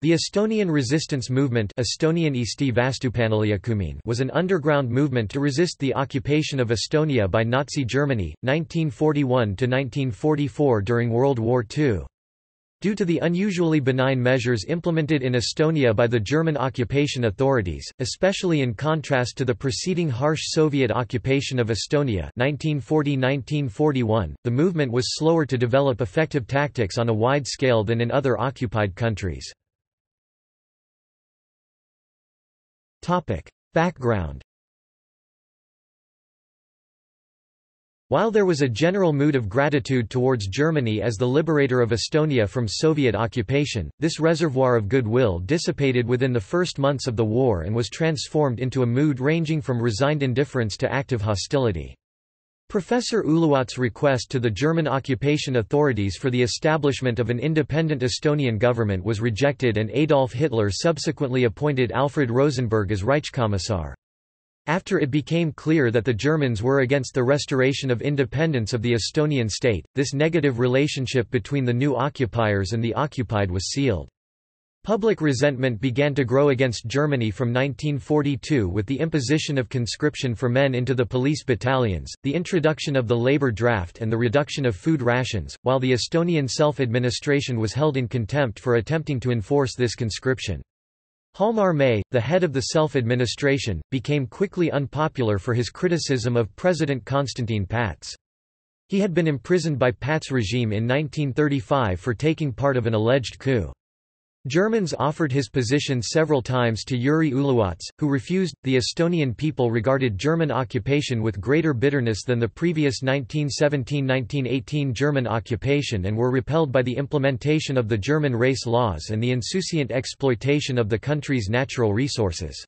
The Estonian resistance movement Estonian was an underground movement to resist the occupation of Estonia by Nazi Germany, 1941–1944 during World War II. Due to the unusually benign measures implemented in Estonia by the German occupation authorities, especially in contrast to the preceding harsh Soviet occupation of Estonia 1940–1941, the movement was slower to develop effective tactics on a wide scale than in other occupied countries. Background While there was a general mood of gratitude towards Germany as the liberator of Estonia from Soviet occupation, this reservoir of goodwill dissipated within the first months of the war and was transformed into a mood ranging from resigned indifference to active hostility. Professor Uluots' request to the German occupation authorities for the establishment of an independent Estonian government was rejected and Adolf Hitler subsequently appointed Alfred Rosenberg as Reichskommissar. After it became clear that the Germans were against the restoration of independence of the Estonian state, this negative relationship between the new occupiers and the occupied was sealed. Public resentment began to grow against Germany from 1942 with the imposition of conscription for men into the police battalions, the introduction of the labor draft and the reduction of food rations, while the Estonian self-administration was held in contempt for attempting to enforce this conscription. Hjalmar Mäe, the head of the self-administration, became quickly unpopular for his criticism of President Konstantin Päts. He had been imprisoned by Päts' regime in 1935 for taking part of an alleged coup. Germans offered his position several times to Jüri Uluots, who refused. The Estonian people regarded German occupation with greater bitterness than the previous 1917–1918 German occupation and were repelled by the implementation of the German race laws and the insouciant exploitation of the country's natural resources.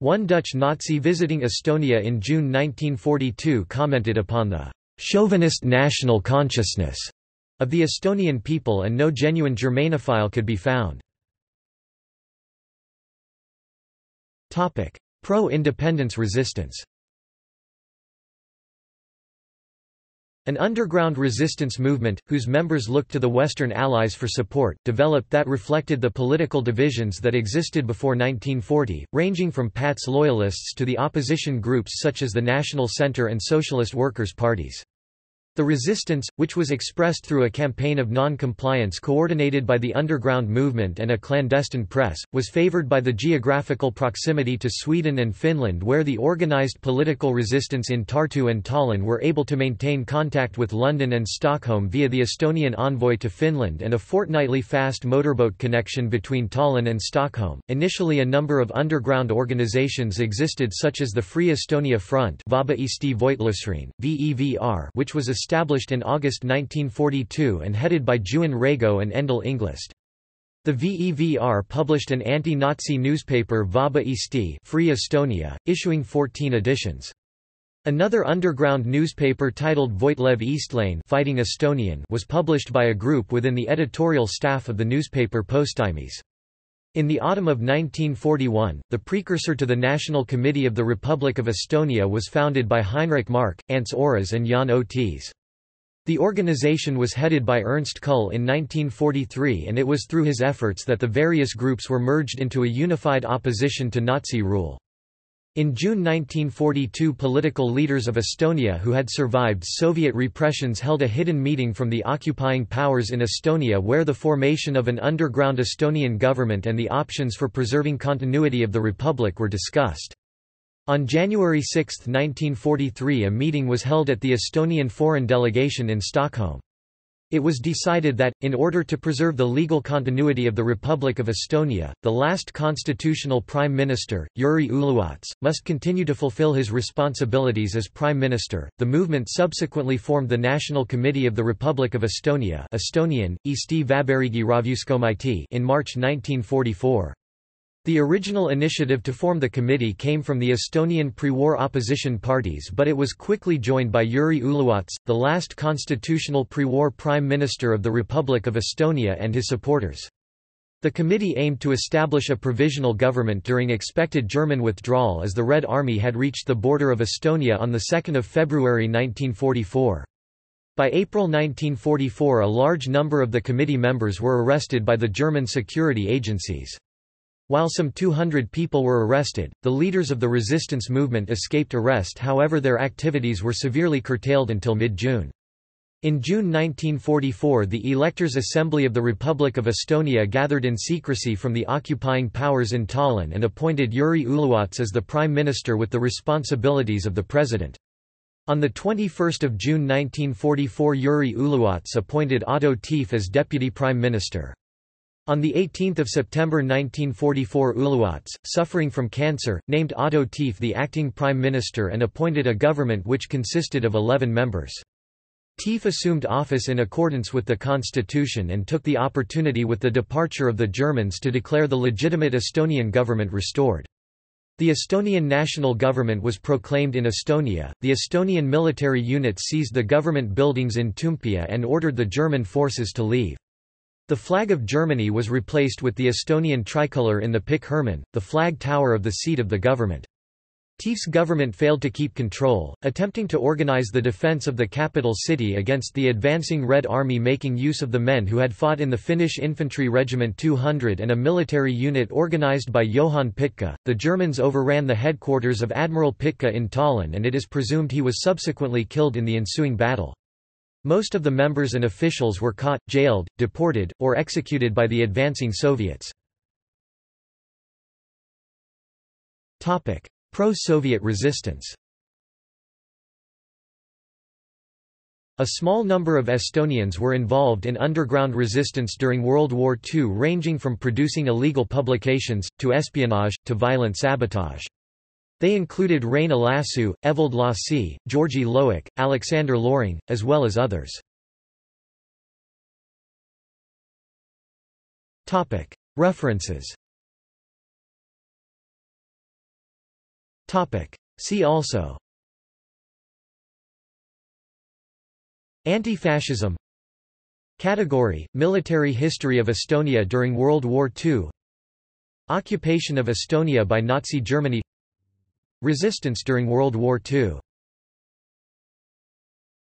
One Dutch Nazi visiting Estonia in June 1942 commented upon the chauvinist national consciousness of the Estonian people and no genuine Germanophile could be found. Pro-independence resistance An underground resistance movement, whose members looked to the Western Allies for support, developed that reflected the political divisions that existed before 1940, ranging from Päts loyalists to the opposition groups such as the National Centre and Socialist Workers' Parties. The resistance, which was expressed through a campaign of non-compliance coordinated by the underground movement and a clandestine press, was favored by the geographical proximity to Sweden and Finland where the organized political resistance in Tartu and Tallinn were able to maintain contact with London and Stockholm via the Estonian envoy to Finland and a fortnightly fast motorboat connection between Tallinn and Stockholm. Initially a number of underground organizations existed such as the Free Estonia Front which was established in August 1942 and headed by Juhan Rago and Endel Inglist. The VEVR published an anti-Nazi newspaper Vaba Eesti Free Estonia, issuing 14 editions. Another underground newspaper titled Voitlev Eestlane Fighting Estonian was published by a group within the editorial staff of the newspaper Postimees. In the autumn of 1941, the precursor to the National Committee of the Republic of Estonia was founded by Heinrich Mark, Ants Oras and Jan Otis. The organization was headed by Ernst Kull in 1943 and it was through his efforts that the various groups were merged into a unified opposition to Nazi rule. In June 1942 political leaders of Estonia who had survived Soviet repressions held a hidden meeting from the occupying powers in Estonia where the formation of an underground Estonian government and the options for preserving continuity of the republic were discussed. On January 6, 1943 a meeting was held at the Estonian foreign delegation in Stockholm. It was decided that, in order to preserve the legal continuity of the Republic of Estonia, the last constitutional Prime Minister, Jüri Uluots, must continue to fulfill his responsibilities as Prime Minister. The movement subsequently formed the National Committee of the Republic of Estonia Estonian, Eesti Vabariigi in March 1944. The original initiative to form the committee came from the Estonian pre-war opposition parties but it was quickly joined by Jüri Uluots, the last constitutional pre-war Prime Minister of the Republic of Estonia and his supporters. The committee aimed to establish a provisional government during expected German withdrawal as the Red Army had reached the border of Estonia on 2 February 1944. By April 1944 a large number of the committee members were arrested by the German security agencies. While some 200 people were arrested, the leaders of the resistance movement escaped arrest however their activities were severely curtailed until mid-June. In June 1944 the Electors' Assembly of the Republic of Estonia gathered in secrecy from the occupying powers in Tallinn and appointed Jüri Uluots as the Prime Minister with the responsibilities of the President. On 21 June 1944 Jüri Uluots appointed Otto Tief as Deputy Prime Minister. On 18 September 1944 Uluots, suffering from cancer, named Otto Tief the acting Prime Minister and appointed a government which consisted of 11 members. Tief assumed office in accordance with the constitution and took the opportunity with the departure of the Germans to declare the legitimate Estonian government restored. The Estonian national government was proclaimed in Estonia, the Estonian military units seized the government buildings in Toompea and ordered the German forces to leave. The flag of Germany was replaced with the Estonian tricolour in the Pikk Hermann, the flag tower of the seat of the government. Tief's government failed to keep control, attempting to organize the defense of the capital city against the advancing Red Army making use of the men who had fought in the Finnish Infantry Regiment 200 and a military unit organized by Johan Pitka. The Germans overran the headquarters of Admiral Pitka in Tallinn and it is presumed he was subsequently killed in the ensuing battle. Most of the members and officials were caught, jailed, deported, or executed by the advancing Soviets. Pro-Soviet resistance A small number of Estonians were involved in underground resistance during World War II ranging from producing illegal publications, to espionage, to violent sabotage. They included Rein Alasoo, Evald Laasi, Georgi Loik, Alexander Loring, as well as others. References. See also. Anti-fascism. Category, Military history of Estonia during World War II Occupation of Estonia by Nazi Germany Resistance during World War II